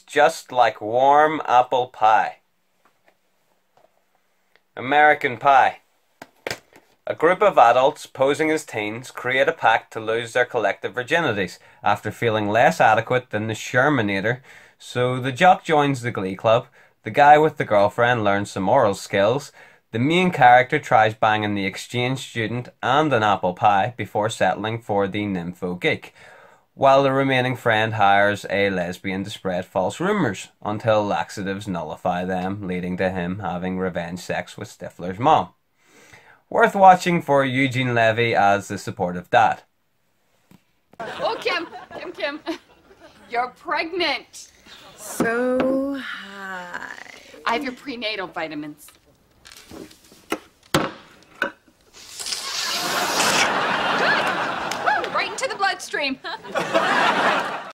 just like warm apple pie. American Pie. A group of adults posing as teens create a pact to lose their collective virginities after feeling less adequate than the Shermanator. So the jock joins the glee club, the guy with the girlfriend learns some moral skills, the main character tries banging the exchange student and an apple pie before settling for the nympho geek, while the remaining friend hires a lesbian to spread false rumours until laxatives nullify them, leading to him having revenge sex with Stifler's mom. Worth watching for Eugene Levy as the supportive dad. Oh, Kim, Kim, Kim, you're pregnant. So high. I have your prenatal vitamins. Bloodstream.